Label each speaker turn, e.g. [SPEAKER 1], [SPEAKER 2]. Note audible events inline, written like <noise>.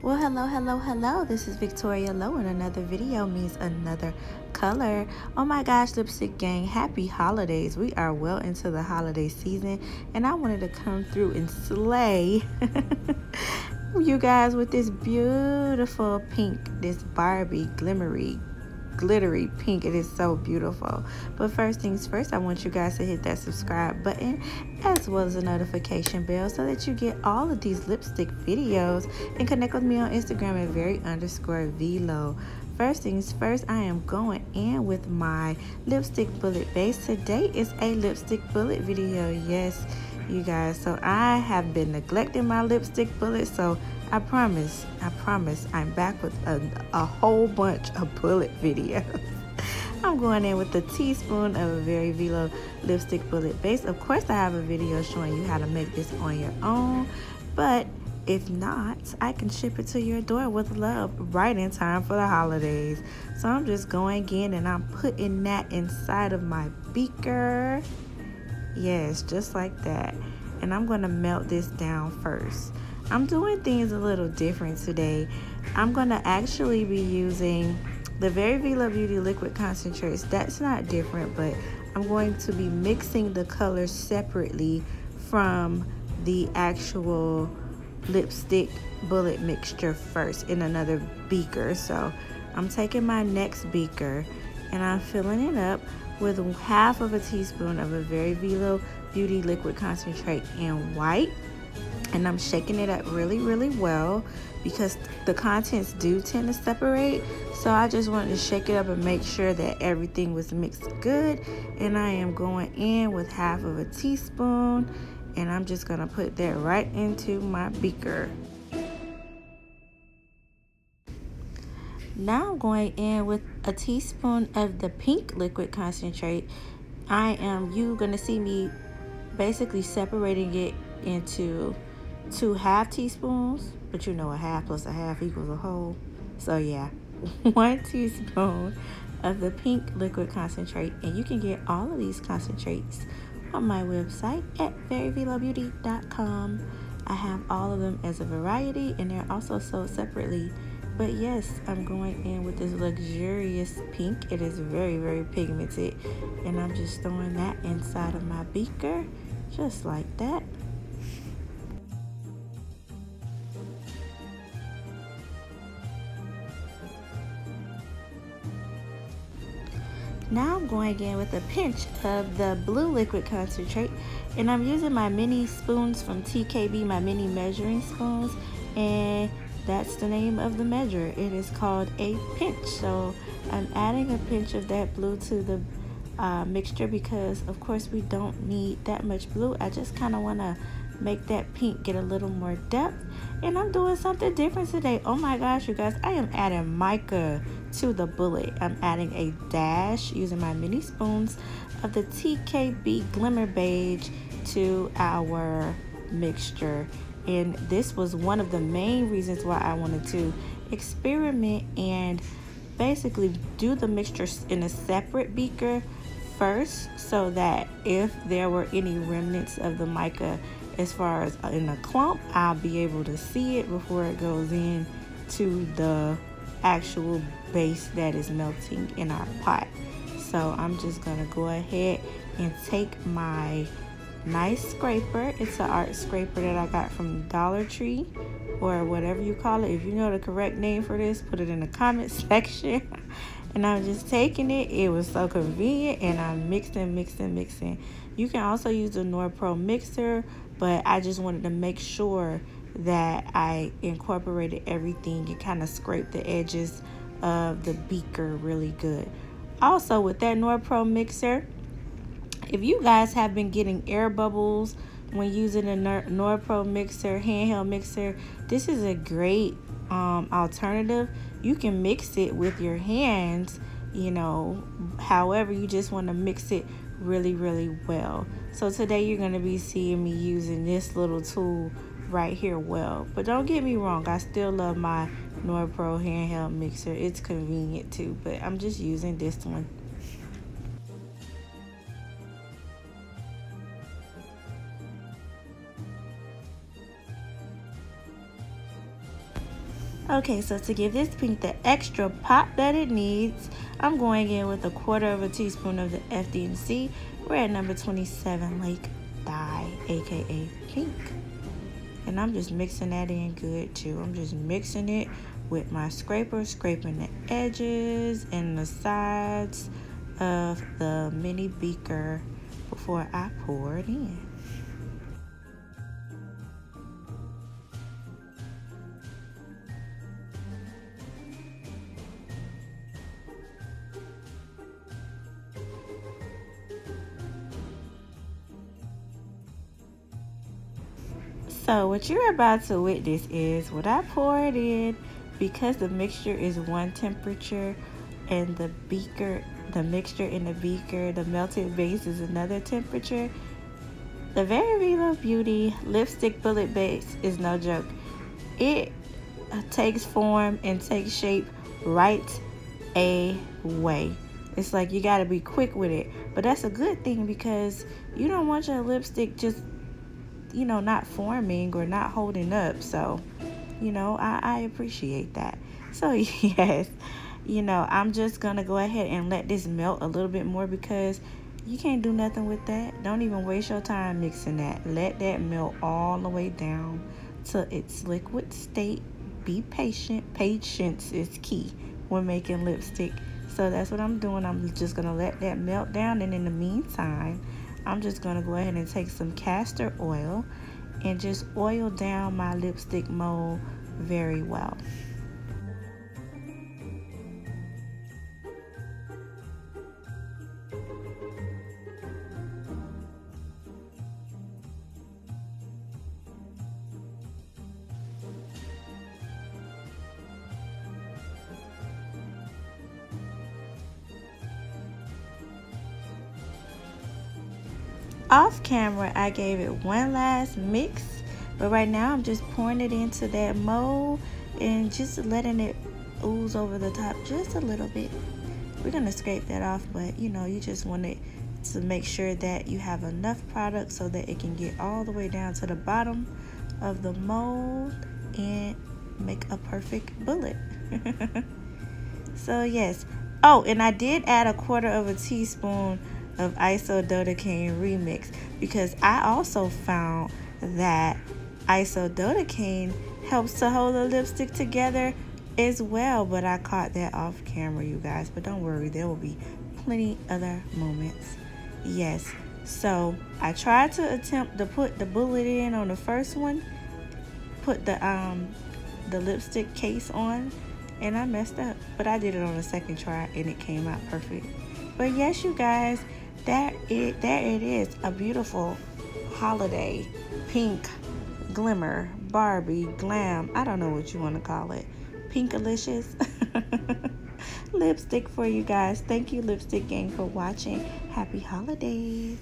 [SPEAKER 1] Well, hello, hello, hello. This is Victoria Lowe, and another video means another color. Oh my gosh, lipstick gang, happy holidays. We are well into the holiday season, and I wanted to come through and slay <laughs> you guys with this beautiful pink, this Barbie glimmery glittery pink. It is so beautiful. But first things first, I want you guys to hit that subscribe button as well as the notification bell so that you get all of these lipstick videos and connect with me on Instagram at very underscore veelo. First things first, I am going in with my lipstick bullet base. Today is a lipstick bullet video. Yes, you guys. So I have been neglecting my lipstick bullet. So I promise, I promise, I'm back with a, a whole bunch of bullet videos. <laughs> I'm going in with a teaspoon of a Very Veelo lipstick bullet base. Of course, I have a video showing you how to make this on your own, but if not, I can ship it to your door with love right in time for the holidays. So I'm just going in and I'm putting that inside of my beaker. Yes, just like that. And I'm going to melt this down first. I'm doing things a little different today. I'm going to actually be using the Very Veelo Beauty Liquid Concentrates. That's not different, but I'm going to be mixing the colors separately from the actual lipstick bullet mixture first in another beaker. So I'm taking my next beaker and I'm filling it up with half of a teaspoon of a Very Veelo Beauty Liquid Concentrate in white and I'm shaking it up really really well because the contents do tend to separate. So I just wanted to shake it up and make sure that everything was mixed good. And I am going in with half of a teaspoon and I'm just gonna put that right into my beaker. Now I'm going in with a teaspoon of the pink liquid concentrate. I am you gonna see me basically separating it into two half teaspoons, but you know a half plus a half equals a whole. So yeah, <laughs> one teaspoon of the pink liquid concentrate. And you can get all of these concentrates on my website at veryveelobeauty.com. I have all of them as a variety and they're also sold separately. But yes, I'm going in with this luxurious pink. It is very, very pigmented. And I'm just throwing that inside of my beaker, just like that. Now I'm going again with a pinch of the blue liquid concentrate and I'm using my mini spoons from TKB, my mini measuring spoons and that's the name of the measure. It is called a pinch. So I'm adding a pinch of that blue to the uh, mixture because of course we don't need that much blue. I just kind of want to make that pink get a little more depth and I'm doing something different today. Oh my gosh, you guys, I am adding mica to the bullet. I'm adding a dash using my mini spoons of the TKB Glimmer Beige to our mixture. And this was one of the main reasons why I wanted to experiment and basically do the mixture in a separate beaker first so that if there were any remnants of the mica as far as in a clump I'll be able to see it before it goes in to the actual base that is melting in our pot. So I'm just gonna go ahead and take my nice scraper. It's an art scraper that I got from Dollar Tree or whatever you call it. If you know the correct name for this put it in the comment <laughs> section and I'm just taking it it was so convenient and I'm mixing mixing mixing you can also use the Norpro mixer but I just wanted to make sure that I incorporated everything and kind of scraped the edges of the beaker really good. Also with that Norpro mixer, if you guys have been getting air bubbles when using a Norpro mixer, handheld mixer, this is a great um, alternative. You can mix it with your hands, you know, however you just want to mix it really, really well. So today you're going to be seeing me using this little tool right here well. But don't get me wrong, I still love my Norpro handheld mixer. It's convenient too, but I'm just using this one. Okay, so to give this pink the extra pop that it needs, I'm going in with a quarter of a teaspoon of the FD&C. We're at number 27 Lake Dye, aka pink. And I'm just mixing that in good too. I'm just mixing it with my scraper, scraping the edges and the sides of the mini beaker before I pour it in. So what you're about to witness is what I poured in because the mixture is one temperature and the beaker, the mixture in the beaker, the melted base is another temperature. The Very Veelo Beauty lipstick bullet base is no joke. It takes form and takes shape right away. It's like you got to be quick with it. But that's a good thing because you don't want your lipstick just you know, not forming or not holding up. So, you know, I, I appreciate that. So, <laughs> yes, you know, I'm just going to go ahead and let this melt a little bit more because you can't do nothing with that. Don't even waste your time mixing that. Let that melt all the way down to its liquid state. Be patient. Patience is key when making lipstick. So that's what I'm doing. I'm just going to let that melt down. And in the meantime, I'm just going to go ahead and take some castor oil and just oil down my lipstick mold very well. Off camera I gave it one last mix. But right now I'm just pouring it into that mold and just letting it ooze over the top just a little bit. We're gonna scrape that off but you know you just want it to make sure that you have enough product so that it can get all the way down to the bottom of the mold and make a perfect bullet. <laughs> So yes. Oh and I did add a quarter of a teaspoon of isododecane remix because I also found that isododecane helps to hold the lipstick together as well but I caught that off camera you guys but don't worry there will be plenty other moments. Yes so I tried to attempt to put the bullet in on the first one put the um the lipstick case on and I messed up but I did it on the second try and it came out perfect. But yes you guys that it there it is a beautiful holiday. Pink glimmer barbie glam. I don't know what you want to call it. Pinkalicious. <laughs> Lipstick for you guys. Thank you lipstick gang for watching. Happy holidays